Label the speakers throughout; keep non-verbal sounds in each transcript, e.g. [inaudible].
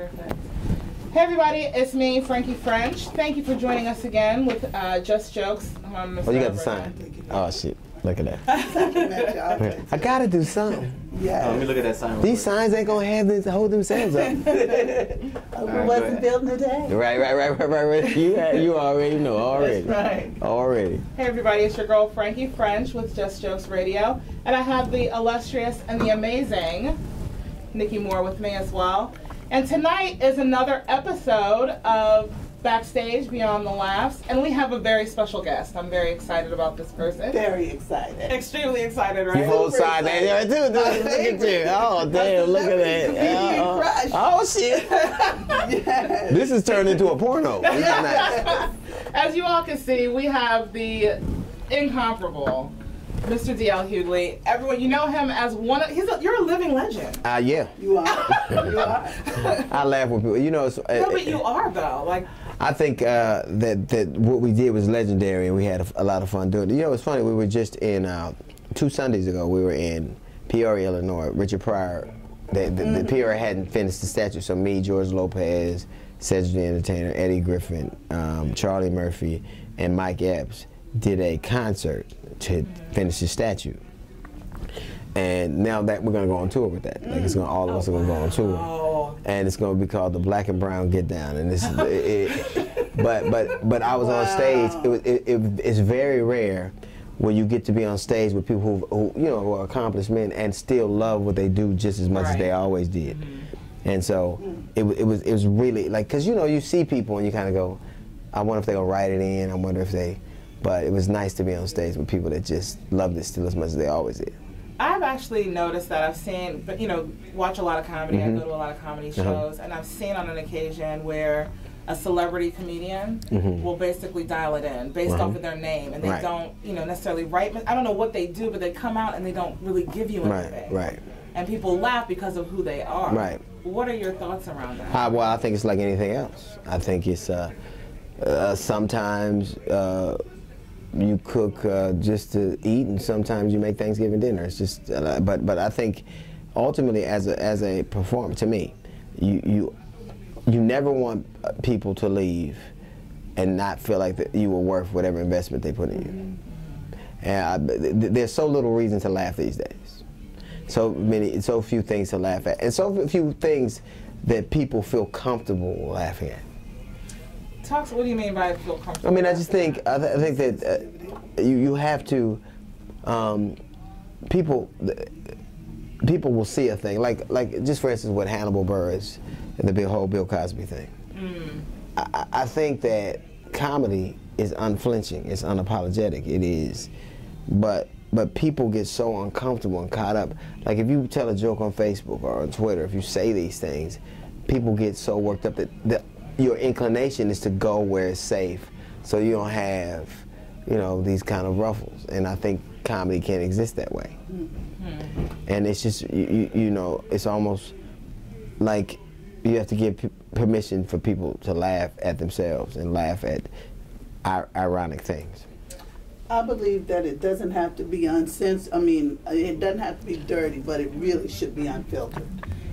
Speaker 1: Perfect. Hey everybody, it's me, Franqi French. Thank you for joining us again with uh, Just Jokes. I'm
Speaker 2: Oh, you got the sign. Oh shit! Look at that. [laughs] I gotta do something.
Speaker 3: Yeah.
Speaker 4: Let me look at that sign.
Speaker 2: These
Speaker 4: quick.
Speaker 2: signs ain't gonna have this hold themselves up. [laughs]
Speaker 3: Oh, we wasn't
Speaker 4: ahead.
Speaker 3: building today.
Speaker 2: right, right, right, right, right, right. You you already know already.
Speaker 3: Right.
Speaker 2: Already.
Speaker 1: Hey everybody, it's your girl Franqi French with Just Jokes Radio, and I have the illustrious and the amazing Niki Moore with me as well. And tonight is another episode of Backstage Beyond the Laughs, and we have a very special guest. I'm very excited about this person.
Speaker 3: Very excited.
Speaker 1: Extremely excited,
Speaker 2: You
Speaker 1: right?
Speaker 2: hold sides ain't there too. Look at [laughs] you. Oh damn! Look at that.
Speaker 3: Comedian
Speaker 2: Uh, oh shit! [laughs]
Speaker 3: Yes.
Speaker 2: This is turned into a porno. This is nice.
Speaker 1: As you all can see, we have the incomparable Mr. D.L. Hughley. Everyone, you know him as one. Of, he's a, you're a living legend.
Speaker 2: Uh, yeah.
Speaker 3: You are. You are. [laughs]
Speaker 2: I laugh with people. You know, it's, uh,
Speaker 1: No, but you are though. Like
Speaker 2: I think uh, that that what we did was legendary, and we had a, a lot of fun doing it. You know, it's funny. We were just in uh, two Sundays ago. We were in Peoria, Illinois. Richard Pryor, the, the, the Peoria hadn't finished the statue, so me, George Lopez, Cedric the Entertainer, Eddie Griffin, um, Charlie Murphy, and Mike Epps did a concert to finish the statue. And now that we're gonna go on tour with that, like it's gonna all of us are gonna go on tour
Speaker 1: oh,
Speaker 2: and it's going to be called the Black and Brown Get Down. And this, it, it, [laughs] but but but I was on stage. It, was, it, it it's very rare when you get to be on stage with people who, who you know who are accomplished men and still love what they do just as much as they always did. Mm-hmm. And so it, it was it was really like because you know you see people and you kind of go, I wonder if they're gonna write it in. I wonder if they. But it was nice to be on stage with people that just loved it still as much as they always did.
Speaker 1: I've actually noticed that I've seen, but you know, watch a lot of comedy.
Speaker 2: Mhm.
Speaker 1: I go to a lot of comedy
Speaker 2: Uh-huh.
Speaker 1: shows, and I've seen on an occasion where a celebrity comedian
Speaker 2: Mhm.
Speaker 1: will basically dial it in based
Speaker 2: Uh-huh.
Speaker 1: off of their name, and they
Speaker 2: Right.
Speaker 1: don't, you know, necessarily write. I don't know what they do, but they come out and they don't really give you anything.
Speaker 2: right. Right.
Speaker 1: And people laugh because of who they are.
Speaker 2: Right.
Speaker 1: What are your thoughts around that?
Speaker 2: Uh, well, I think it's like anything else. I think it's uh, uh, sometimes uh, you cook uh, just to eat, and sometimes you make Thanksgiving dinner. It's just, uh, but but I think ultimately, as a as a performer, to me, you you you never want people to leave and not feel like that you were worth whatever investment they put in you. And I, th- there's so little reason to laugh these days so many, so few things to laugh at, and so few things that people feel comfortable laughing at.
Speaker 1: Talk. What do you mean by feel comfortable?
Speaker 2: I mean, I just think I, th- I think that uh, you you have to um, people people will see a thing like like just for instance with Hannibal Buress and the big whole Bill Cosby thing. I, I- I think that comedy is unflinching, it's unapologetic, it is, but but people get so uncomfortable and caught up. Like if you tell a joke on Facebook or on Twitter, if you say these things, people get so worked up that the, your inclination is to go where it's safe, so you don't have, you know, these kind of ruffles. And I think comedy can't exist that way. Mm-hmm. And it's just you, you, you know, it's almost like you have to give p- permission for people to laugh at themselves and laugh at ir- ironic things.
Speaker 3: I believe that it doesn't have to be uncensored. I mean, it doesn't have to be dirty, but it really should be unfiltered.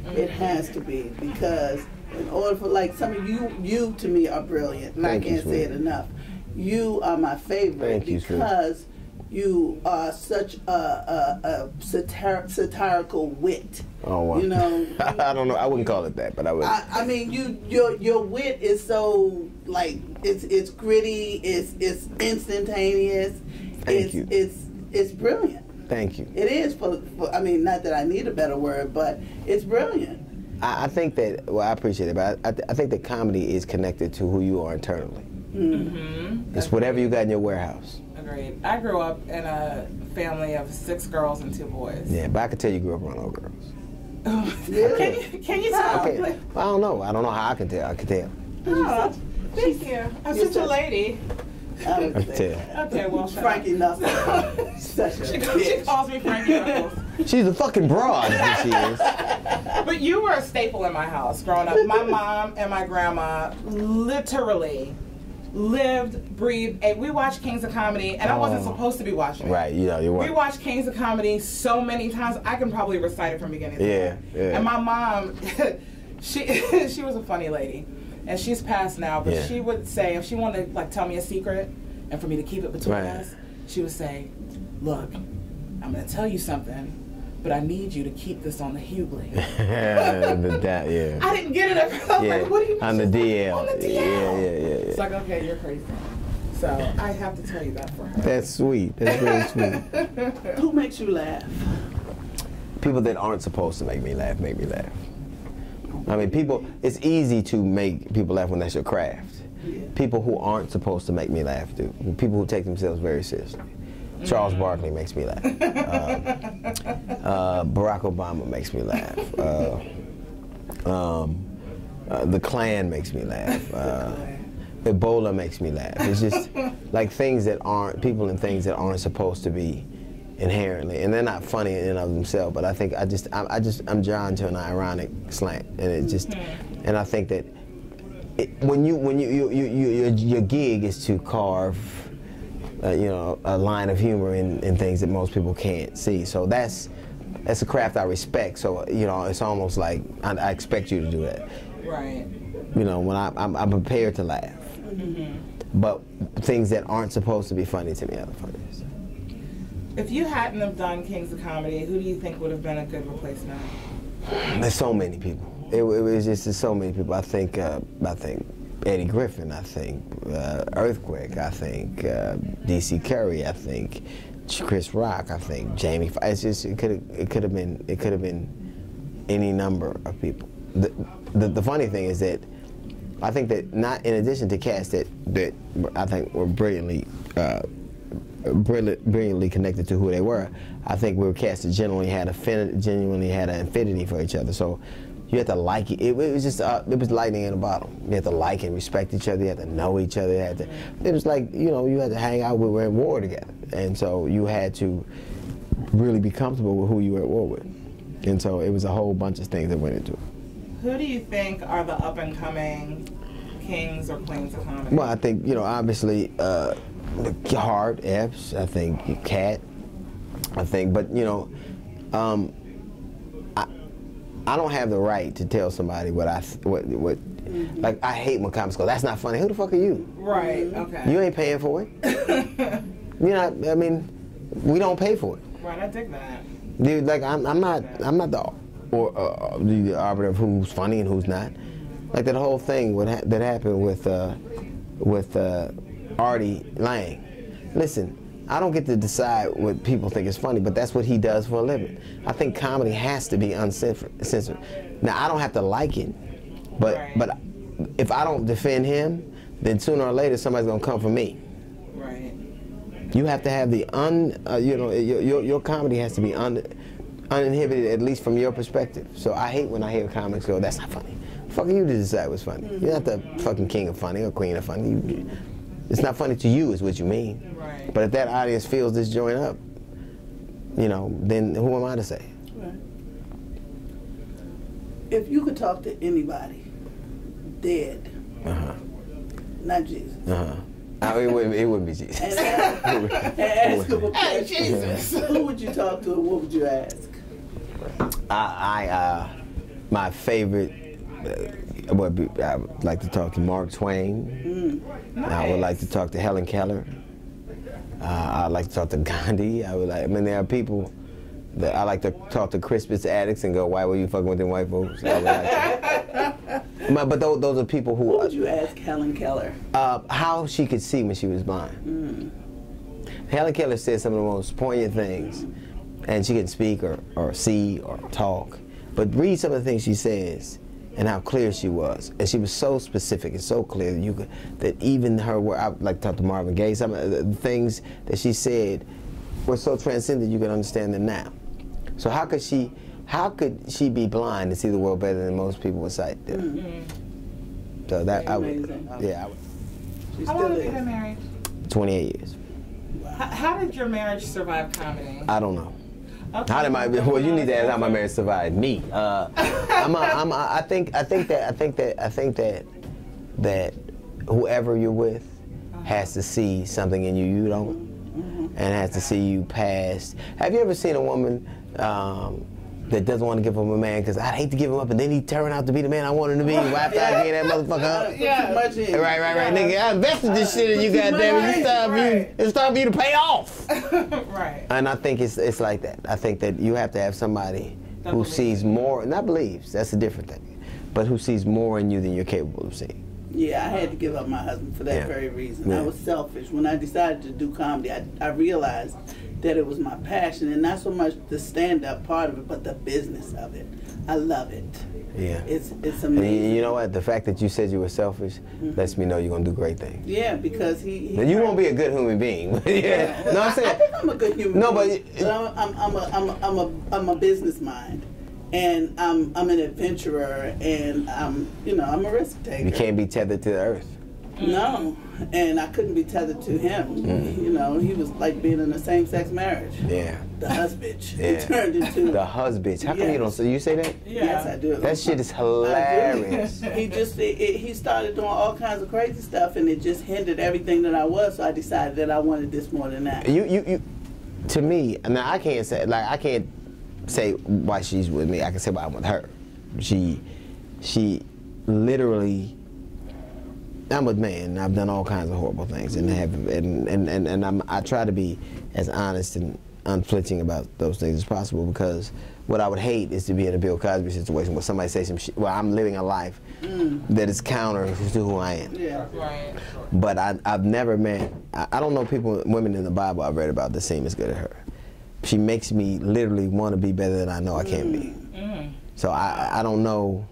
Speaker 3: It mm-hmm. has to be because in order for like some of you, you to me are brilliant, and
Speaker 2: Thank
Speaker 3: I can't say it enough. You are my favorite
Speaker 2: Thank
Speaker 3: because you are such a, a, a satir- satirical wit.
Speaker 2: Oh wow!
Speaker 3: You know, [laughs]
Speaker 2: I don't know. I wouldn't call it that, but I would.
Speaker 3: I, I mean, you your your wit is so like it's it's gritty, it's it's instantaneous,
Speaker 2: Thank
Speaker 3: it's
Speaker 2: you.
Speaker 3: it's it's brilliant.
Speaker 2: Thank you.
Speaker 3: It is for, for I mean, not that I need a better word, but it's brilliant.
Speaker 2: I, I think that. Well, I appreciate it, but I, I, th- I think that comedy is connected to who you are internally.
Speaker 1: Mm-hmm.
Speaker 2: It's whatever you got in your warehouse.
Speaker 1: Agreed. I grew up in a family of six girls and two boys.
Speaker 2: Yeah, but I could tell you grew up around all girls. [laughs]
Speaker 3: Really?
Speaker 1: Can you, can you tell?
Speaker 2: Okay. Well, I don't know. I don't know how I can tell. I can tell.
Speaker 1: Oh, thank you. I'm
Speaker 3: You're
Speaker 1: such a lady.
Speaker 3: I would
Speaker 2: I can
Speaker 3: say.
Speaker 2: tell.
Speaker 1: Okay, well,
Speaker 3: Frankie
Speaker 1: up.
Speaker 3: Knuckles. Such a
Speaker 1: She, she calls me Frankie Knuckles.
Speaker 2: She's a fucking broad. is she is.
Speaker 1: But you were a staple in my house growing up. My mom and my grandma literally lived, breathed. And we watched Kings of Comedy, and I oh. wasn't
Speaker 2: Oh.
Speaker 1: supposed to be watching it.
Speaker 2: Right. yeah, you
Speaker 1: We
Speaker 2: weren't.
Speaker 1: watched Kings of Comedy so many times, I can probably recite it from beginning to
Speaker 2: Yeah,
Speaker 1: end.
Speaker 2: yeah.
Speaker 1: And my mom, [laughs] she [laughs] she was a funny lady, and she's passed now. But
Speaker 2: Yeah.
Speaker 1: she would say if she wanted to like tell me a secret, and for me to keep it between
Speaker 2: Right.
Speaker 1: us, she would say, "Look, I'm gonna tell you something, but I need you to keep this on the Hughley." [laughs]
Speaker 2: the, that, yeah.
Speaker 1: I didn't get it at first. I was
Speaker 2: yeah.
Speaker 1: like, what do you
Speaker 2: on the
Speaker 1: she's like, On the DL.
Speaker 2: Yeah, yeah, yeah, yeah.
Speaker 1: It's like, okay, you're crazy. So I have to tell you that for her.
Speaker 2: That's sweet. That's very sweet. [laughs]
Speaker 3: Who makes you laugh?
Speaker 2: People that aren't supposed to make me laugh make me laugh. I mean, people. It's easy to make people laugh when that's your craft.
Speaker 3: Yeah.
Speaker 2: People who aren't supposed to make me laugh do. People who take themselves very seriously. Charles Barkley makes me laugh. Uh, uh, Barack Obama makes me laugh. Uh, um, uh, the Klan makes me laugh. Uh, Ebola makes me laugh. It's just like things that aren't people and things that aren't supposed to be inherently, and they're not funny in and of themselves. But I think I just I, I just I'm drawn to an ironic slant, and it just and I think that it, when you when you, you, you, you your, your gig is to carve uh, you know a line of humor in, in things that most people can't see. So that's that's a craft I respect. So you know it's almost like I, I expect you to do that.
Speaker 1: right.
Speaker 2: You know when I, I'm, I'm prepared to laugh, but things that aren't supposed to be funny to me are the funniest.
Speaker 1: If you hadn't have done Kings of Comedy, who do you think would have been a good replacement?
Speaker 2: There's so many people. It, it was just so many people. I think uh, I think Eddie Griffin. I think uh, Earthquake. I think uh, DC Curry. I think Chris Rock. I think Jamie. It's just it could it could have been it could have been any number of people. The, the the funny thing is that I think that not in addition to cast that that I think were brilliantly. Uh, brilliant, brilliantly connected to who they were. I think we were cast that genuinely had affinity, genuinely had an affinity for each other. So you had to like it. It, it was just uh, it was lightning in a bottle. You had to like and respect each other. You had to know each other. You had to, it was like you know you had to hang out. We were in war together, and so you had to really be comfortable with who you were at war with. And so it was a whole bunch of things that went into it.
Speaker 1: Who do you think are the up and coming kings or queens of comedy?
Speaker 2: Well, I think you know, obviously, uh, Hart, Epps. I think Katt. I think, but you know, um, I I don't have the right to tell somebody what I th- what what. Like I hate when comics go. That's not funny. Who the fuck are you?
Speaker 1: right. Okay.
Speaker 2: You ain't paying for it. [laughs] you know. I mean, we don't pay for it.
Speaker 1: right. I dig that.
Speaker 2: Dude, like I'm, I'm not, I'm not the or uh, the arbiter of who's funny and who's not. Like that whole thing what ha- that happened with uh, with uh, Artie Lange. Listen, I don't get to decide what people think is funny, but that's what he does for a living. I think comedy has to be uncensored. censored. Now I don't have to like it, but
Speaker 1: Right.
Speaker 2: but if I don't defend him, then sooner or later somebody's gonna come for me.
Speaker 1: Right.
Speaker 2: You have to have the un, uh, you know, your, your, your comedy has to be un, uninhibited, at least from your perspective. So I hate when I hear comics go, "That's not funny." Fuck you to decide what's funny. You're not the fucking king of funny or queen of funny. You, it's not funny to you, is what you mean.
Speaker 1: Right.
Speaker 2: But if that audience feels this joint up, you know, then who am I to say?
Speaker 3: Right. If you could talk to anybody, dead,
Speaker 2: Uh huh.
Speaker 3: not Jesus,
Speaker 2: Uh huh. I, it, wouldn't, it wouldn't be Jesus.
Speaker 3: and ask, [laughs] and ask him a
Speaker 1: Hey, Jesus. [laughs]
Speaker 3: who would you talk to and what would you ask?
Speaker 2: I, I uh, my favorite uh, would be, I would like to talk to Mark Twain. I would like to talk to Helen Keller. Uh, I'd like to talk to Gandhi. I would like. I mean, there are people that I like to talk to Crispus Attucks and go, "Why were you fucking with them white folks?" I would like to- [laughs] but, those, those are people
Speaker 3: What
Speaker 2: who
Speaker 3: would you ask Helen Keller?
Speaker 2: uh, how she could see when she was blind. Helen Keller said some of the most poignant things, and she can speak or, or see or talk. But read some of the things she says and how clear she was. And she was so specific and so clear that you could, that even her word, I would like to talk to Marvin Gaye, some of the the things that she said were so transcendent you could understand them now. So how could she how could she be blind and see the world better than most people with sight do? Mm-hmm. So that I would,
Speaker 3: Amazing.
Speaker 2: yeah, I would,
Speaker 3: She
Speaker 1: How
Speaker 3: still
Speaker 1: long have you
Speaker 3: is.
Speaker 1: been married?
Speaker 2: 28 years.
Speaker 1: How, how did your marriage survive comedy?
Speaker 2: I don't know.
Speaker 1: Okay.
Speaker 2: How did my [laughs] well? You need to ask how my marriage survived me. Uh, I'm a, I'm a, I think I think that I think that I think that that whoever you're with has to see something in you you don't, and has to see you past. Have you ever seen a woman um, that doesn't want to give up a man because I'd hate to give him up and then he turn out to be the man I want him to be. Why after I gave that motherfucker up?
Speaker 1: Yeah.
Speaker 3: too much in.
Speaker 2: Right, right, right, nigga. I invested this shit in you,
Speaker 3: Right,
Speaker 2: goddamn it. It's time for you.
Speaker 1: right.
Speaker 2: It's time for you to pay off. [laughs]
Speaker 1: right.
Speaker 2: And I think it's it's like that. I think that you have to have somebody
Speaker 1: That
Speaker 2: who
Speaker 1: believes.
Speaker 2: sees more, not believes. That's a different thing, but who sees more in you than you're capable of seeing.
Speaker 3: Yeah, I had to give up my husband for that
Speaker 2: Yeah.
Speaker 3: very reason.
Speaker 2: Yeah.
Speaker 3: I was selfish. When I decided to do comedy, I, I realized that it was my passion and not so much the stand up part of it, but the business of it. I love it.
Speaker 2: Yeah.
Speaker 3: It's it's amazing.
Speaker 2: you you know what? The fact that you said you were selfish mm-hmm. lets me know you're gonna do great things.
Speaker 3: Yeah, because he. he
Speaker 2: you won't be a good human being. but [laughs] yeah. No, I'm saying
Speaker 3: I
Speaker 2: saying.
Speaker 3: think I'm a good human.
Speaker 2: No, but
Speaker 3: being,
Speaker 2: it-
Speaker 3: I'm, I'm, I'm, a, I'm, a, I'm, a, I'm a business mind, and I'm, I'm an adventurer, and I'm, you know, I'm a risk taker.
Speaker 2: You can't be tethered to the earth.
Speaker 3: No, and I couldn't be tethered to him.
Speaker 2: Mm.
Speaker 3: You know, he was like being in a same-sex marriage.
Speaker 2: Yeah.
Speaker 3: The husband. [laughs]
Speaker 2: Yeah.
Speaker 3: He turned into.
Speaker 2: The husband. How come you don't say you say that?
Speaker 1: Yeah.
Speaker 3: Yes, I do.
Speaker 2: That shit is hilarious. [laughs]
Speaker 3: he just it, it, he started doing all kinds of crazy stuff, and it just hindered everything that I was. So I decided that I wanted this more than that.
Speaker 2: You, you, you. To me, and I can't say like I can't say why she's with me. I can say why I'm with her. She, she, literally. I'm a man. and I've done all kinds of horrible things, and have and and and, and I'm, I try to be as honest and unflinching about those things as possible because what I would hate is to be in a Bill Cosby situation where somebody says some shit. Well, I'm living a life that is counter to who I am.
Speaker 3: Yeah.
Speaker 1: Right.
Speaker 2: But I, I've never met, I, I don't know people, women in the Bible I've read about that seem as good as her. She makes me literally want to be better than I know I can be.
Speaker 1: Mm.
Speaker 2: So I, I don't know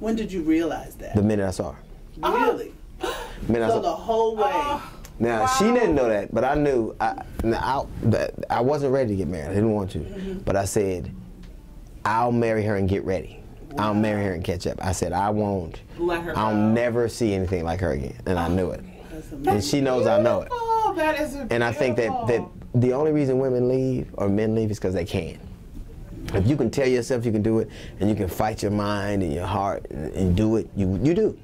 Speaker 3: When did you realize that?
Speaker 2: the minute I saw her.
Speaker 3: really?
Speaker 2: Minute I
Speaker 3: So
Speaker 2: saw-
Speaker 3: the whole way.
Speaker 1: Oh,
Speaker 2: now she didn't know that, but I knew. I, I, I wasn't ready to get married. I didn't want to, mm-hmm. but I said, "I'll marry her and get ready. I'll marry her and catch up." I said, "I won't.
Speaker 1: Let her
Speaker 2: I'll
Speaker 1: go.
Speaker 2: never see anything like her again," and I knew it. And she knows I know it.
Speaker 1: Oh, that is
Speaker 2: And I think that, that the only reason women leave or men leave is because they can. If you can tell yourself you can do it, and you can fight your mind and your heart and, and do it, you you do.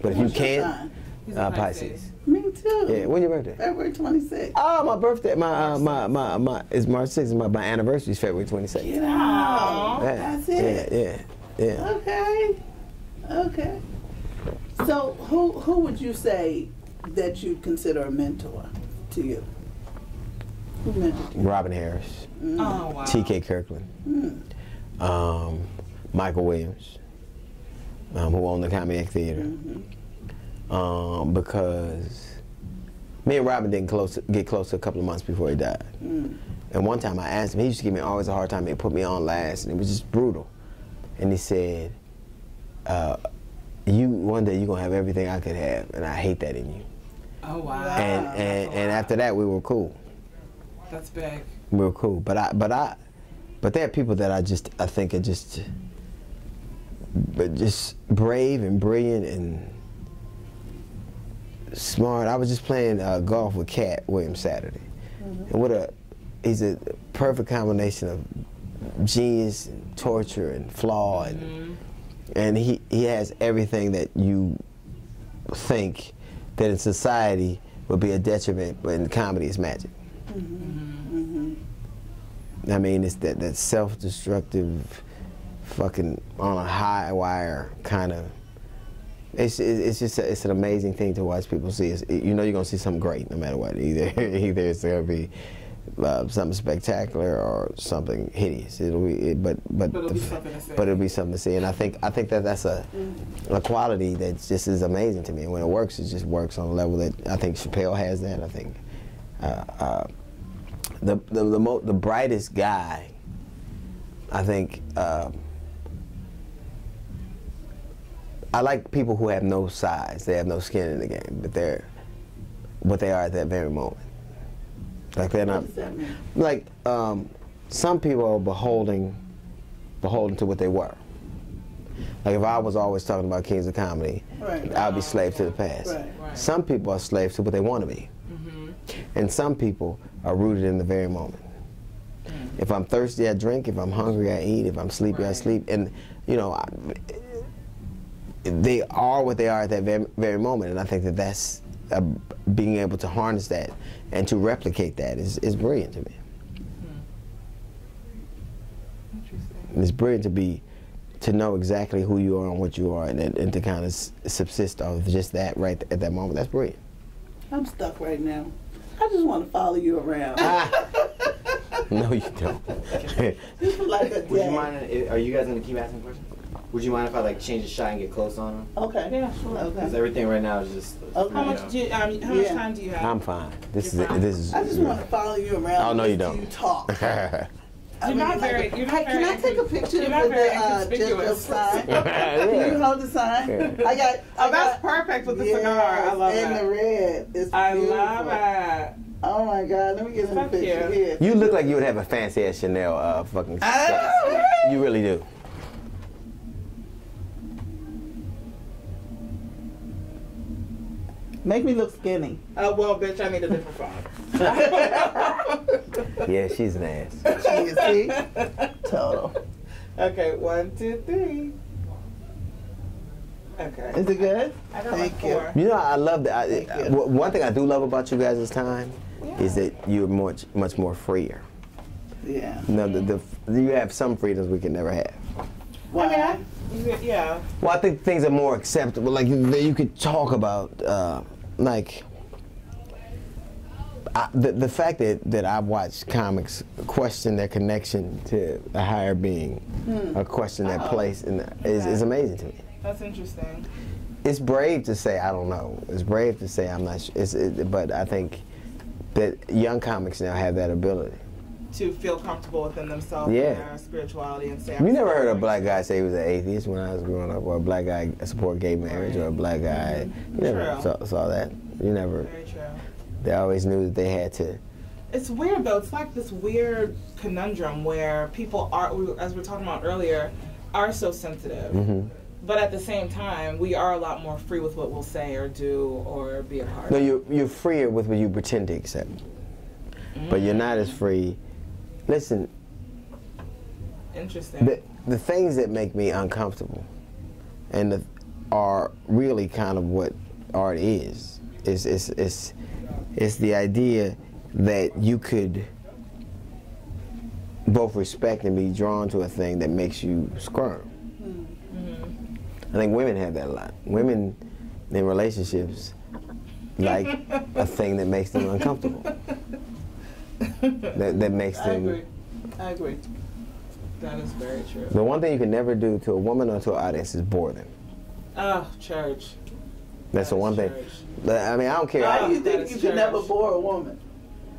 Speaker 2: But if you can't, uh,
Speaker 1: a
Speaker 2: Pisces.
Speaker 3: Me too.
Speaker 2: Yeah, when your birthday?
Speaker 3: February 26th.
Speaker 2: Oh, my birthday, my uh, my my my is March 6th. My my anniversary is February 26th.
Speaker 3: Get out.
Speaker 2: Yeah,
Speaker 3: That's it.
Speaker 2: Yeah, yeah, yeah.
Speaker 3: Okay. Okay. So who who would you say that you consider a mentor to you? Who mentored you?
Speaker 2: Robin Harris,
Speaker 1: Oh, wow.
Speaker 2: T.K. Kirkland,
Speaker 3: Mm.
Speaker 2: um, Michael Williams, um, who owned the Comedy Theater. Um, because me and Robin didn't close, get close a couple of months before he died.
Speaker 3: Mm.
Speaker 2: And one time I asked him, he used to give me always a hard time. He put me on last, and it was just brutal. And he said, uh, "You one day you're gonna have everything I could have, and I hate that in you."
Speaker 1: Oh, wow.
Speaker 2: And and, and after that, we were cool.
Speaker 1: That's big.
Speaker 2: We were cool. But I but I but there are people that I just I think are just but just brave and brilliant and smart. I was just playing uh, golf with Katt Williams Saturday, mm-hmm. and what a he's a perfect combination of genius and torture and flaw and mm-hmm. and he he has everything that you think that in society would be a detriment, but in comedy is magic. Mm-hmm. I mean, it's that, that self-destructive, fucking on a high wire kind of. It's it's just a, it's an amazing thing to watch people see. It's, you know you're gonna see something great no matter what. [laughs] Either either it's gonna be uh, something spectacular or something hideous. It'll be it, but but
Speaker 1: But it'll
Speaker 2: the
Speaker 1: be something to see.
Speaker 2: but it'll be something to see. And I think I think that that's a a quality that just is amazing to me. And when it works, it just works on a level that I think Chappelle has that. I think. Uh, uh, the the the, mo- the brightest guy, I think. I like people who have no size. They have no skin in the game, but they're what they are at that very moment. Like they're
Speaker 3: What
Speaker 2: not
Speaker 3: does that mean?
Speaker 2: like um, some people are beholding beholden to what they were. Like if I was always talking about kings of comedy,
Speaker 3: Right.
Speaker 2: I'd be slave to the past.
Speaker 3: Right.
Speaker 1: Right.
Speaker 2: Some people are slaves to what they want to be. And some people are rooted in the very moment. If I'm thirsty, I drink. If I'm hungry, I eat. If I'm sleepy, I sleep. And, you know, I, they are what they are at that very, very moment. And I think that that's uh, being able to harness that and to replicate that is, is brilliant to me.
Speaker 1: Interesting.
Speaker 2: And it's brilliant to be, to know exactly who you are and what you are, and, and, and to kind of subsist off just that right at that moment. That's brilliant.
Speaker 3: I'm stuck right now. I just want to follow you around.
Speaker 2: Ah. [laughs] no, you don't.
Speaker 3: Just for like a
Speaker 4: Would you mind? Are you guys gonna keep asking questions? Would you mind if I like change the shot and get close on them?
Speaker 3: Okay.
Speaker 1: Yeah, sure.
Speaker 4: Because everything right now is just.
Speaker 3: Okay.
Speaker 1: How much do you, um, how much
Speaker 3: Yeah.
Speaker 1: time do you have?
Speaker 2: I'm fine. This
Speaker 1: You're
Speaker 2: is
Speaker 1: fine.
Speaker 2: this is.
Speaker 3: I just want to follow you around.
Speaker 2: Oh, no, you don't.
Speaker 3: You talk. [laughs] I
Speaker 1: You're
Speaker 3: mean,
Speaker 1: not
Speaker 3: like,
Speaker 1: very- you're not
Speaker 3: hey, Can I take a picture
Speaker 1: you're
Speaker 3: with
Speaker 1: not
Speaker 3: the uh, just
Speaker 1: inconspicuous.
Speaker 3: sign? [laughs] [laughs] Can you hold the sign?
Speaker 2: Yeah.
Speaker 3: I got. I
Speaker 1: Oh, that's
Speaker 3: got,
Speaker 1: perfect with the
Speaker 3: yes,
Speaker 1: cigar. I love
Speaker 3: and
Speaker 1: that.
Speaker 3: the red. It's
Speaker 1: I
Speaker 3: beautiful.
Speaker 1: love it.
Speaker 3: Oh my God! Let me get in the
Speaker 1: Fuck
Speaker 3: picture
Speaker 1: you.
Speaker 3: here.
Speaker 2: You look like you would have a fancy ass Chanel uh, fucking.
Speaker 3: Ah!
Speaker 2: You really do.
Speaker 3: Make me look skinny.
Speaker 1: Uh, well, bitch, I need a different phone. [laughs]
Speaker 2: Yeah, she's an ass.
Speaker 3: You see? Total.
Speaker 1: okay, one, two, three. Okay.
Speaker 3: Is it good?
Speaker 1: I got
Speaker 3: Thank
Speaker 1: like
Speaker 3: you.
Speaker 1: four.
Speaker 2: You know, I love that. I,
Speaker 3: Thank you.
Speaker 2: w- one thing I do love about you guys' time is that you're much much more freer.
Speaker 3: Yeah.
Speaker 2: You know, the, the, you have some freedoms we can never have.
Speaker 3: Why?
Speaker 1: I mean, yeah.
Speaker 2: Well, I think things are more acceptable. Like that you could talk about, uh, like I, the the fact that that I watch comics question their connection to a higher being, hmm. or question their
Speaker 1: Oh.
Speaker 2: place in the, is, is amazing to me.
Speaker 1: That's interesting.
Speaker 2: It's brave to say I don't know. It's brave to say I'm not. Sure. It's, it, but I think that young comics now have that ability.
Speaker 1: To feel comfortable within themselves
Speaker 2: Yeah.
Speaker 1: and their spirituality and say.
Speaker 2: You never heard a black guy say he was an atheist when I was growing up, or a black guy support gay marriage, or a black guy. You never saw, saw that. You never.
Speaker 1: Very true.
Speaker 2: They always knew that they had to.
Speaker 1: It's weird though. It's like this weird conundrum where people are, as we were talking about earlier, are so sensitive.
Speaker 2: hmm
Speaker 1: But at the same time, we are a lot more free with what we'll say or do or be a part
Speaker 2: No, you're you're freer with what you pretend to accept, but you're not as free. Listen,
Speaker 1: Interesting.
Speaker 2: the the things that make me uncomfortable, and the, are really kind of what art is. Is is is is the idea that you could both respect and be drawn to a thing that makes you squirm. Mm-hmm. I think women have that a lot. Women in relationships like a thing that makes them uncomfortable. [laughs] [laughs] That, that makes
Speaker 1: I
Speaker 2: them.
Speaker 1: agree. I agree. That is very true.
Speaker 2: The one thing you can never do to a woman or to an audience is bore them.
Speaker 1: Oh, ah, church.
Speaker 2: That's the one
Speaker 1: is
Speaker 2: thing. I mean, I don't care.
Speaker 3: Why do you think
Speaker 1: is
Speaker 3: you can never bore a woman?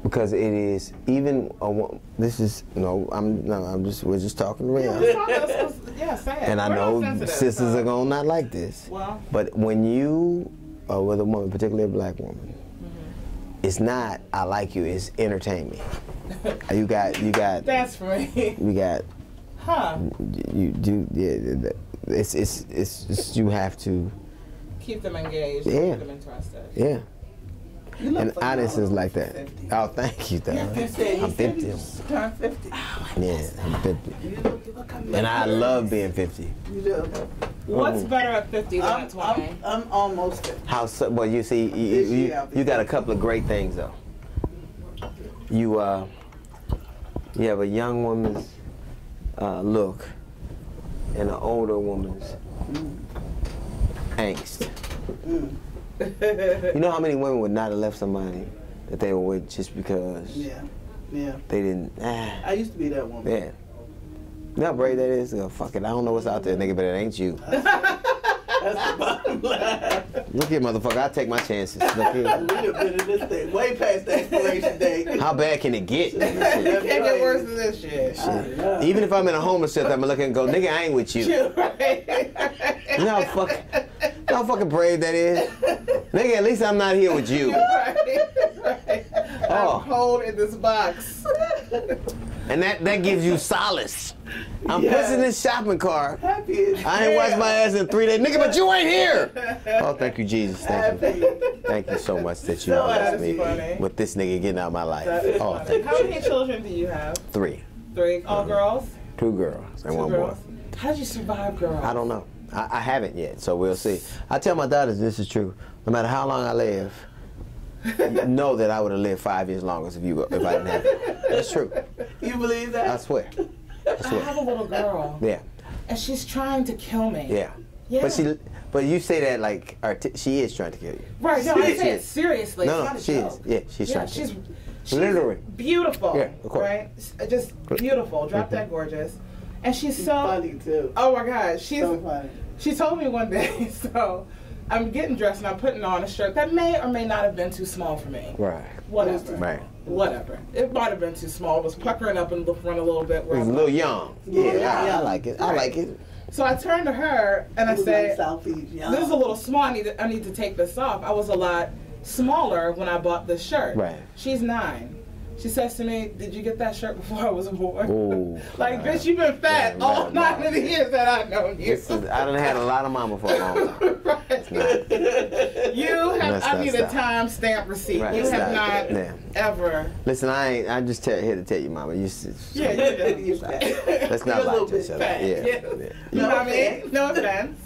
Speaker 2: because it is even a wo- This is no. I'm no. I'm just. We're just talking real.
Speaker 1: Let's talk- let's- let's- yeah, say. [laughs]
Speaker 2: And I
Speaker 1: We're
Speaker 2: know sisters
Speaker 1: so-
Speaker 2: are gonna not like this.
Speaker 1: Well,
Speaker 2: But when you are with a woman, particularly a black woman. It's not I like you. It's entertain me. You got. You got.
Speaker 1: That's for me.
Speaker 2: You got.
Speaker 1: huh.
Speaker 2: You do. Yeah. It's, it's it's it's you have to.
Speaker 1: Keep them engaged.
Speaker 2: Yeah.
Speaker 1: Keep them interested.
Speaker 2: Yeah.
Speaker 3: You look
Speaker 2: And
Speaker 3: phenomenal
Speaker 2: audiences like that.
Speaker 3: 50.
Speaker 2: Oh, thank you, though.
Speaker 3: You said you
Speaker 2: I'm 50.
Speaker 3: you just turned 50.
Speaker 2: Yeah, I'm 50.
Speaker 3: You look, you look.
Speaker 2: And I love being 50.
Speaker 3: You do.
Speaker 1: What's
Speaker 2: Mm.
Speaker 1: better at 50 than
Speaker 3: I'm,
Speaker 1: at 20?
Speaker 3: I'm, I'm almost 50.
Speaker 2: How so? Well, you see, you,
Speaker 3: This
Speaker 2: you,
Speaker 3: year I'll be
Speaker 2: you got a couple of great things though. You uh, you have a young woman's uh, look and an older woman's angst. [laughs] You know how many women would not have left somebody that they were with just because
Speaker 3: Yeah. Yeah.
Speaker 2: they didn't? Ah,
Speaker 3: I used to be that woman.
Speaker 2: Yeah. You know how brave that is? Oh, fuck it, I don't know what's out there, nigga, but it ain't you. [laughs]
Speaker 3: That's the bottom line.
Speaker 2: Look here, motherfucker, I take my chances. [laughs] Look
Speaker 3: We
Speaker 2: here.
Speaker 3: have been in this thing way past the expiration date.
Speaker 2: How bad can it get?
Speaker 1: it Can't get worse than this shit.
Speaker 3: I know.
Speaker 2: Even if I'm in a homeless shelter, I'm gonna look and go, nigga, I ain't with you. You know how fuck, you know how fucking brave that is? Nigga, at least I'm not here with you. [laughs]
Speaker 1: right, right.
Speaker 2: Oh.
Speaker 1: I'm cold in this box.
Speaker 2: And that, that gives you solace. I'm
Speaker 3: Yeah.
Speaker 2: pushing this shopping cart.
Speaker 3: Happy as
Speaker 2: I ain't washed my ass in three days. Nigga, but you ain't here. [laughs] Oh, thank you, Jesus. Thank you. Thank you so much that [laughs] you
Speaker 3: So
Speaker 2: blessed
Speaker 1: that's
Speaker 2: me
Speaker 1: funny.
Speaker 2: with this nigga getting out of my life.
Speaker 1: That is
Speaker 2: Oh,
Speaker 1: funny.
Speaker 2: thank
Speaker 1: How
Speaker 2: you.
Speaker 1: many children do you have?
Speaker 2: Three.
Speaker 1: Three. All mm-hmm. girls?
Speaker 2: Two girls and
Speaker 1: Two
Speaker 2: one
Speaker 1: girls?
Speaker 2: boy.
Speaker 1: How did you survive, girl?
Speaker 2: I don't know. I, I haven't yet, so we'll see. I tell my daughters this is true. No matter how long I live, [laughs] know that I would have lived five years longer if you if I didn't have it. That's true.
Speaker 3: You believe that?
Speaker 2: I swear. I swear.
Speaker 1: I have a little girl,
Speaker 2: Yeah,
Speaker 1: and she's trying to kill me.
Speaker 2: yeah.
Speaker 1: Yeah.
Speaker 2: But she, but you say that like arti- she is trying to kill you.
Speaker 1: Right, no, I
Speaker 2: She
Speaker 1: say it
Speaker 2: is.
Speaker 1: seriously.
Speaker 2: No, no, she
Speaker 1: joke.
Speaker 2: is. Yeah, she's
Speaker 1: yeah,
Speaker 2: trying to
Speaker 1: she's,
Speaker 2: kill
Speaker 1: she's
Speaker 2: Literally.
Speaker 1: beautiful.
Speaker 2: Yeah, of course.
Speaker 1: Right? Uh, just beautiful, drop mm-hmm. dead gorgeous. And she's so
Speaker 3: funny too.
Speaker 1: Oh my god, she's
Speaker 3: so funny.
Speaker 1: she told me one day, [laughs] so I'm getting dressed and I'm putting on a shirt that may or may not have been too small for me.
Speaker 2: Right.
Speaker 1: Whatever.
Speaker 2: Right.
Speaker 1: Whatever. It might have been too small. It was puckering up in the front a little bit. Where
Speaker 2: It's a
Speaker 1: I'm
Speaker 2: little young. Yeah, I, I like it. I
Speaker 1: Right.
Speaker 2: like it.
Speaker 1: So I turned to her and I
Speaker 3: Look
Speaker 1: said,
Speaker 3: like
Speaker 1: "This is a little small. I need to, I need to take this off." I was a lot smaller when I bought this shirt.
Speaker 2: Right.
Speaker 1: She's nine. She says to me, "Did you get that shirt before I was born?"
Speaker 2: Ooh. [laughs]
Speaker 1: like, bitch, you've been fat
Speaker 2: Yeah,
Speaker 1: all
Speaker 2: right,
Speaker 1: nine
Speaker 2: right.
Speaker 1: of the years that I've known you.
Speaker 2: This is, I done had a lot of mama for a long time. [laughs]
Speaker 1: right. You have.
Speaker 2: Let's
Speaker 1: I
Speaker 2: not
Speaker 1: need a
Speaker 2: stop.
Speaker 1: time stamp receipt.
Speaker 2: Right,
Speaker 1: you
Speaker 2: let's
Speaker 1: have
Speaker 2: not.
Speaker 1: not
Speaker 2: Yeah.
Speaker 1: ever.
Speaker 2: Listen, I ain't. I'm just tell, here to tell you, mama. You.
Speaker 1: Yeah, you did.
Speaker 3: You fat. [laughs]
Speaker 2: Let's not
Speaker 3: a
Speaker 2: lie
Speaker 3: little
Speaker 2: to each other.
Speaker 3: fat.
Speaker 2: Yeah.
Speaker 1: Yeah.
Speaker 2: yeah.
Speaker 1: You know what I mean? No offense.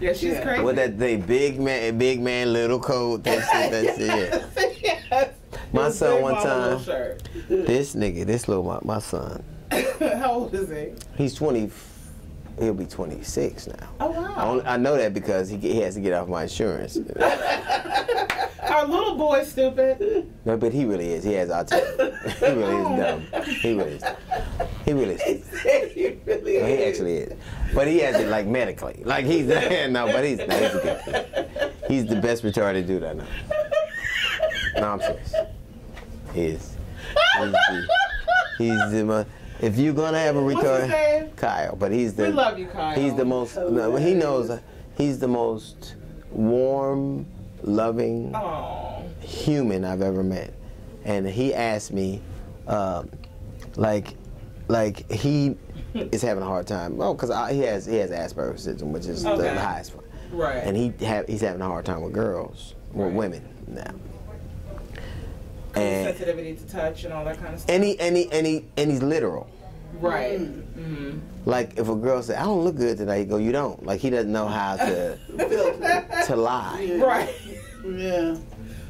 Speaker 1: Yeah, she's
Speaker 3: Yeah.
Speaker 1: crazy.
Speaker 2: What that thing? Big man, big man, little coat. That shit. That shit. Yeah.
Speaker 1: yes.
Speaker 2: My son one time-. This nigga, this little my, my son. [laughs]
Speaker 1: How old is he?
Speaker 2: He's 20. He'll be 26 now.
Speaker 1: Oh
Speaker 2: I,
Speaker 1: wow.
Speaker 2: only, I know that because he, he has to get off my insurance. [laughs]
Speaker 1: Our little boy stupid.
Speaker 2: No, but he really is. He has autism. [laughs] he really is dumb. He really is. He really is.
Speaker 3: he really
Speaker 2: No, he actually is. But he has it like medically. Like he's no, but he's no, he's a good kid. He's the best retarded dude I know. No, I'm serious. He is. He's the, he's the mo- if you're gonna have a
Speaker 1: What's his
Speaker 2: retarded
Speaker 1: name?
Speaker 2: Kyle, but he's the
Speaker 1: We love you, Kyle.
Speaker 2: he's the most no, he knows he's the most warm, loving
Speaker 1: Oh.
Speaker 2: human I've ever met. And he asked me, um, like, like he [laughs] is having a hard time. Oh, because he has he has Asperger's syndrome, which is
Speaker 1: Okay.
Speaker 2: the highest one.
Speaker 1: Right.
Speaker 2: And he ha- he's having a hard time with girls, with
Speaker 1: Right.
Speaker 2: women now. And
Speaker 1: sensitivity to touch and all that kind of stuff.
Speaker 2: Any, any, any, he and he and he's literal.
Speaker 1: right.
Speaker 3: Mm.
Speaker 1: hmm
Speaker 2: Like if a girl said, "I don't look good today," he go, "You don't." Like he doesn't know how to [laughs]
Speaker 3: Filter.
Speaker 2: to lie.
Speaker 1: Right.
Speaker 3: Yeah.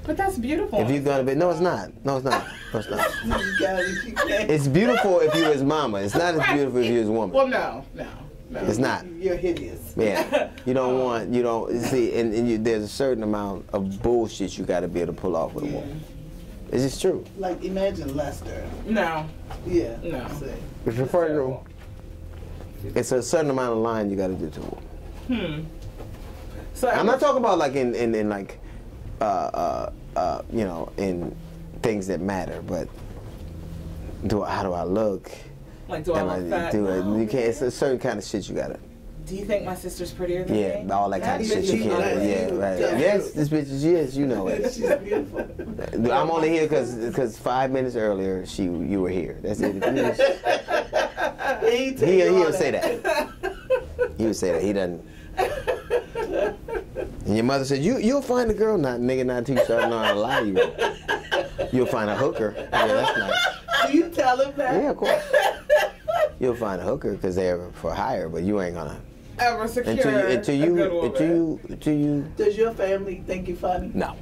Speaker 1: But that's beautiful.
Speaker 2: If you're gonna be, no, it's not. No, it's not. No, it's not. [laughs]
Speaker 3: You got it. You can't.
Speaker 2: It's beautiful if you his mama. It's not as beautiful if you his woman.
Speaker 1: Well, no, no, no.
Speaker 2: It's not.
Speaker 3: You're hideous.
Speaker 2: Yeah, [laughs] you don't
Speaker 1: Oh.
Speaker 2: want you don't see, and, and you, there's a certain amount of bullshit you got to be able to pull off with a woman. It's just true.
Speaker 3: Like imagine Lester.
Speaker 1: No.
Speaker 3: Yeah.
Speaker 1: No.
Speaker 3: See.
Speaker 2: If you're partner, it's a certain amount of line you got to do to a woman.
Speaker 1: Hmm. So
Speaker 2: I'm not talking about like in in, in like, uh, uh, uh, you know, in things that matter, but do I, how do I look?
Speaker 1: Like, do I
Speaker 2: Am
Speaker 1: look fat?
Speaker 2: do it?
Speaker 1: No.
Speaker 2: You can't. It's a certain kind of shit you gotta.
Speaker 1: Do you think my sister's prettier than
Speaker 2: Yeah,
Speaker 1: me?
Speaker 2: Yeah, all that kind of shit you can't. Yeah, right.
Speaker 3: Yeah.
Speaker 2: Yes, this bitch is yes, you know it. [laughs]
Speaker 3: She's beautiful.
Speaker 2: I'm only here because because five minutes earlier she you were here. That's it. [laughs]
Speaker 3: He,
Speaker 2: He he
Speaker 3: all
Speaker 2: would say that. He would say that. He doesn't. And your mother said you you'll find a girl not nigga not too know how to lie to you. You'll find a hooker. Yeah, that's nice. [laughs]
Speaker 3: Do you tell him that?
Speaker 2: Yeah, of course. You'll find a hooker because they're for hire, but you ain't gonna
Speaker 1: Ever secure
Speaker 2: until you until
Speaker 1: a
Speaker 2: you
Speaker 1: good woman.
Speaker 2: until you until you
Speaker 3: Does your family think you're funny?
Speaker 2: No.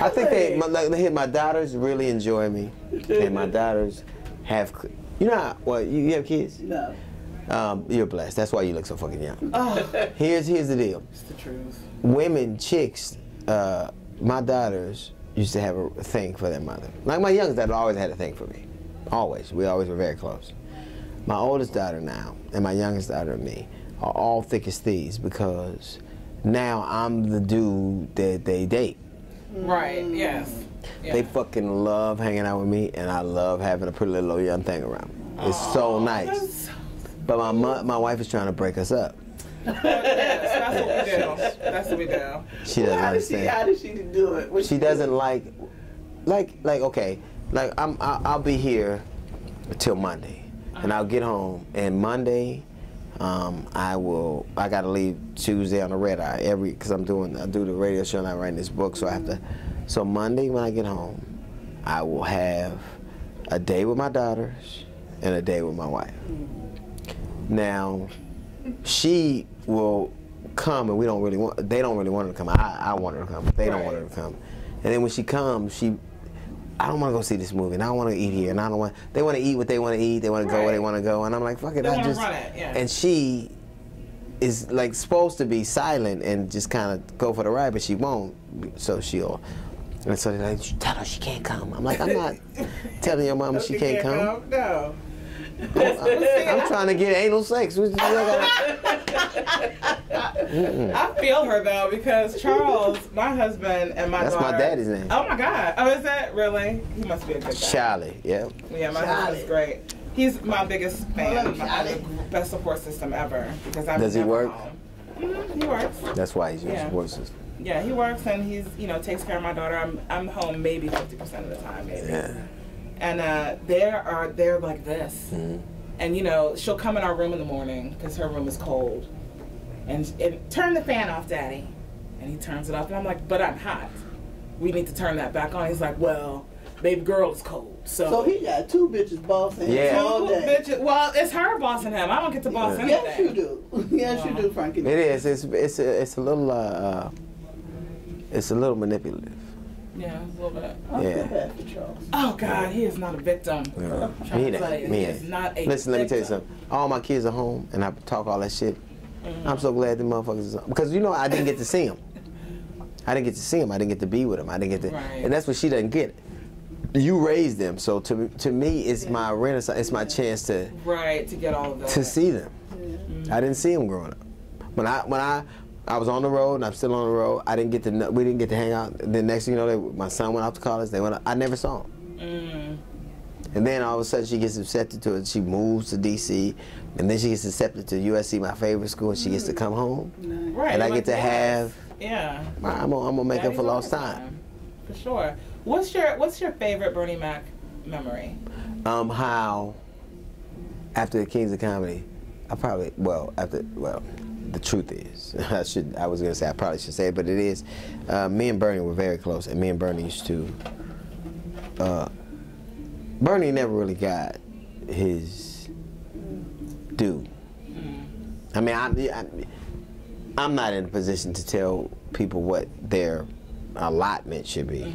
Speaker 2: I think they, my, like, my daughters really enjoy me, and my [laughs] daughters have, you know, how, well, you, you have kids.
Speaker 3: No.
Speaker 2: Um, you're blessed. That's why you look so fucking young.
Speaker 1: Oh, [laughs]
Speaker 2: Here's here's the deal.
Speaker 1: it's the truth.
Speaker 2: Women, chicks, uh, my daughters used to have a thing for their mother. Like my youngest daughter always had a thing for me. Always. We always were very close. My oldest daughter now and my youngest daughter and me are all thick as thieves because now I'm the dude that they date.
Speaker 1: Right. Yes. Yeah.
Speaker 2: They fucking love hanging out with me, and I love having a pretty little young thing around. It's so nice.
Speaker 1: That's-
Speaker 2: But my mo- my wife is trying to break us up.
Speaker 1: yes, that's what we do. That's what we do.
Speaker 2: She doesn't
Speaker 3: How did she?
Speaker 2: understand.
Speaker 3: How did she do it? What
Speaker 2: She doesn't like, like like okay, like I'm I'll, I'll be here till Monday, and I'll get home, and Monday. Um, I will. I gotta leave Tuesday on the red eye every because I'm doing. I do the radio show and I'm writing this book, so I have to. So Monday when I get home, I will have a day with my daughters and a day with my wife. Now, she will come, and we don't really want. They don't really want her to come. I, I want her to come. But they don't want her to come. And then when she comes, she I don't want to go see this movie, and I don't want to eat here, and I don't want. They want to eat what they want to eat. They want to go where they want to go, and I'm like, fuck it,
Speaker 1: They
Speaker 2: I just.
Speaker 1: it, yeah.
Speaker 2: And she is like supposed to be silent and just kind of go for the ride, but she won't. So she'll. And so they're like, tell her she can't come. I'm like, I'm not [laughs] telling your mom she can't come.
Speaker 1: No.
Speaker 2: I'm trying to get anal sex. What you gotta-
Speaker 1: I feel her though because Charles, my husband, and my
Speaker 2: That's my
Speaker 1: daughter.
Speaker 2: daddy's name.
Speaker 1: Oh my God! Oh, is that really? He must be a good guy.
Speaker 2: Charlie, yeah.
Speaker 1: Yeah, my
Speaker 3: Charlie.
Speaker 1: husband's great. He's my biggest fan.
Speaker 3: Hello,
Speaker 1: My, I have
Speaker 3: Charlie.
Speaker 1: the best support system ever because I'm
Speaker 2: Does he work?
Speaker 1: home. Mhm, he works.
Speaker 2: That's why he's your
Speaker 1: Yeah.
Speaker 2: support system.
Speaker 1: Yeah, he works and he's you know takes care of my daughter. I'm I'm home maybe fifty percent of the time, maybe.
Speaker 2: Yeah.
Speaker 1: And uh, they are they're like this,
Speaker 2: Mhm.
Speaker 1: and you know she'll come in our room in the morning because her room is cold, and, and turn the fan off, Daddy, and he turns it off, and I'm like, but I'm hot. We need to turn that back on. He's like, well, baby girl is cold, so.
Speaker 3: So he got two bitches bossing
Speaker 2: Yeah.
Speaker 3: him all
Speaker 1: Two
Speaker 3: day.
Speaker 1: bitches- Well, it's her bossing him. I don't get to boss
Speaker 2: Yeah.
Speaker 1: anything.
Speaker 3: Yes, you do. [laughs] Yes, you do, Franqi.
Speaker 2: It is. It's it's a, it's a little uh, uh, it's a little manipulative.
Speaker 1: Yeah, a little bit.
Speaker 3: I
Speaker 2: Yeah.
Speaker 3: feel bad for Charles.
Speaker 1: Oh God, he is not a victim.
Speaker 2: Yeah. Me
Speaker 1: to tell
Speaker 2: that.
Speaker 1: you,
Speaker 2: Me
Speaker 1: he
Speaker 2: that.
Speaker 1: is not a
Speaker 2: Listen, let me tell you something. All my kids are home, and I talk all that shit.
Speaker 1: Mm-hmm.
Speaker 2: I'm so glad the motherfuckers is home. because you know I didn't get to see them. I didn't get to see them. I didn't get to be with them. I didn't get to,
Speaker 1: Right.
Speaker 2: and that's what she doesn't get. You raised them, so to to me, it's my renaissance. It's my chance to
Speaker 1: Right to get all of that.
Speaker 2: to see them. I didn't see them growing up. When I when I I was on the road and I'm still on the road. I didn't get to we didn't get to hang out. Then next thing you know, they, my son went off to college. They went. I never saw him.
Speaker 1: Mm.
Speaker 2: And then all of a sudden she gets accepted to it. She moves to DC, and then she gets accepted to USC, my favorite school. And she gets to come home,
Speaker 1: Right.
Speaker 2: and I get to have.
Speaker 1: Yeah.
Speaker 2: I'm gonna, I'm gonna make up for lost
Speaker 1: overtime,
Speaker 2: time.
Speaker 1: For sure. What's your What's your favorite Bernie Mac memory?
Speaker 2: Um, how after the Kings of Comedy, I probably well after well, the truth is [laughs] I should I was gonna say I probably should say it, but it is. Uh, me and Bernie were very close, and me and Bernie used to. Uh, Bernie never really got his due. I mean, I, I, I'm not in a position to tell people what their allotment should be.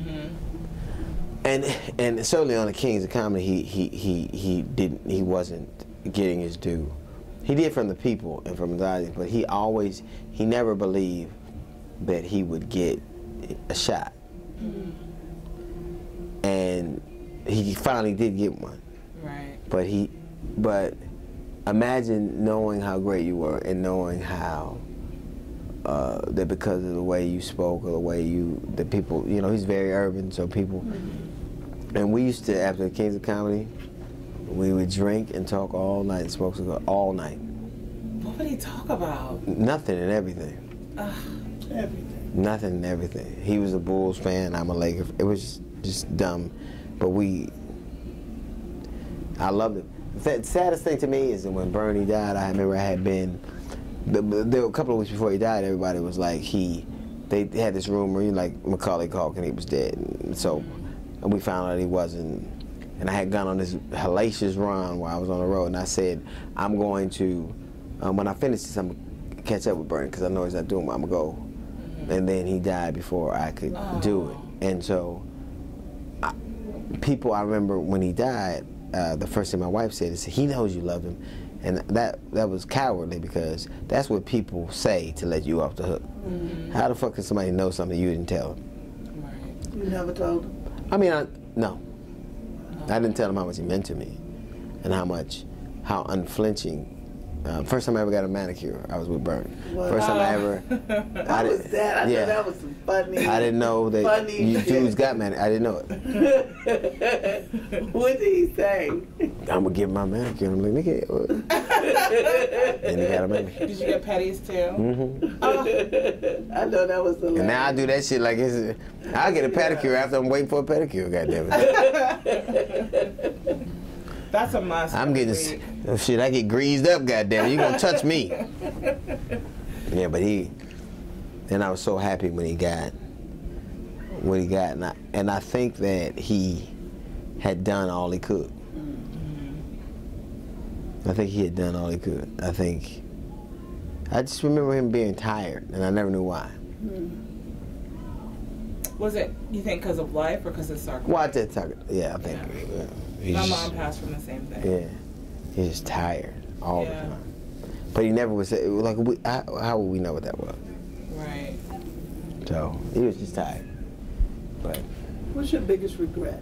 Speaker 2: And and certainly on the Kings of Comedy, he he he he didn't he wasn't getting his due. He did from the people and from the audience, but he always he never believed that he would get a shot. And he finally did get one,
Speaker 1: Right.
Speaker 2: but he but imagine knowing how great you were and knowing how uh, that because of the way you spoke or the way you the people you know he's very urban so people and we used to after the Kings of Comedy we would drink and talk all night and smoke cigar all night
Speaker 1: What would he talk about?
Speaker 2: nothing and everything
Speaker 3: Everything.
Speaker 2: nothing and everything he was a Bulls fan I'm a Laker it was just dumb but we I loved it the saddest thing to me is that when Bernie died I remember I had been the, there were a couple of weeks before he died, everybody was like he, they had this rumor, you know, like Macaulay Culkin, he was dead. And so, and we found out he wasn't. And I had gone on this hellacious run while I was on the road, and I said, I'm going to, um, when I finish this, I'm gonna catch up with Bernie because I know he's not doing what I'm gonna go. And then he died before I could do it, and so I, people, I remember when he died, uh, the first thing my wife said is, "He knows you love him," and that that was cowardly because that's what people say to let you off the hook. How the fuck can somebody know something you didn't tell them?
Speaker 1: Right.
Speaker 3: You never told him.
Speaker 2: I mean, I, no, I didn't tell him how much he meant to me, and how much, how unflinching. Uh, first time I ever got a manicure, I was with Bernie.
Speaker 3: Wow.
Speaker 2: First time I ever. [laughs]
Speaker 3: How was
Speaker 2: didn't-
Speaker 3: that? I
Speaker 2: yeah.
Speaker 3: thought that was some funny.
Speaker 2: I didn't know that
Speaker 3: Funny
Speaker 2: you
Speaker 3: shit.
Speaker 2: dudes got man. I didn't know it. [laughs]
Speaker 3: what did he say?
Speaker 2: I'm gonna give him my manicure. I'm like, nigga. what?" [laughs] and he got a manicure.
Speaker 1: Did you get petties too?
Speaker 2: hmm
Speaker 1: Oh,
Speaker 3: I know that was the
Speaker 2: And now I do that shit like it's. I get a pedicure after I'm waiting for a pedicure. Goddamn it.
Speaker 1: that's a must.
Speaker 2: I'm getting
Speaker 1: every week.
Speaker 2: Oh, shit. I get greased up. Goddamn it. You gonna touch me? [laughs] Yeah, but he. And I was so happy when he got. What he got, and I, and I think that he had done all he could. I think he had done all he could. I think. I just remember him being tired, and I never knew why. Hmm.
Speaker 1: Was it you think because of life or because of sarcoma?
Speaker 2: Well, I did talk. Yeah, I think. Yeah. He's
Speaker 1: My mom passed from the same thing.
Speaker 2: Yeah, he's just tired all
Speaker 1: Yeah.
Speaker 2: the time. But he never was like. We, how, how would we know what that was?
Speaker 1: Right.
Speaker 2: So he was just tired. But
Speaker 3: What's your biggest regret?